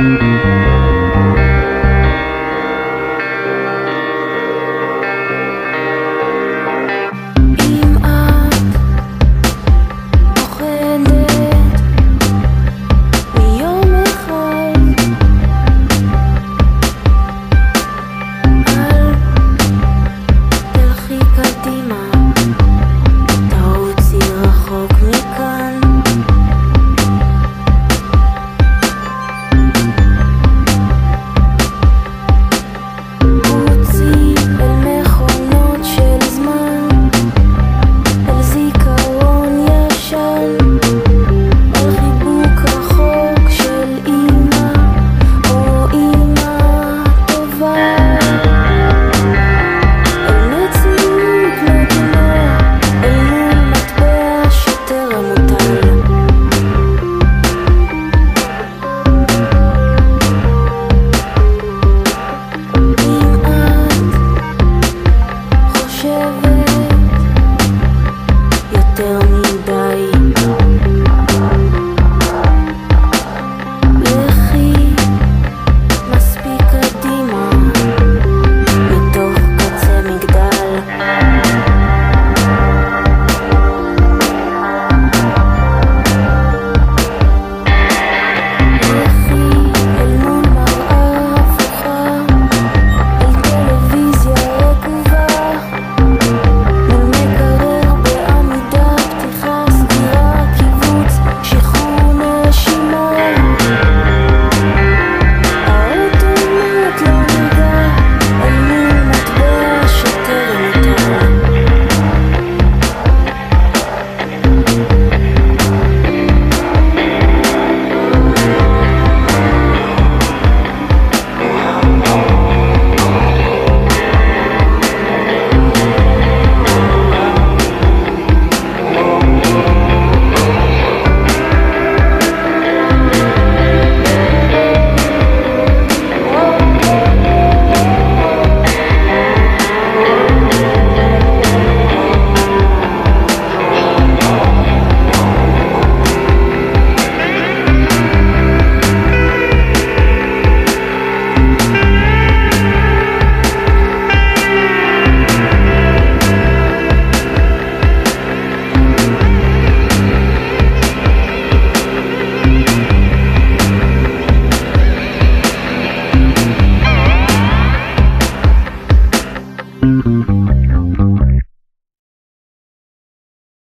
Música still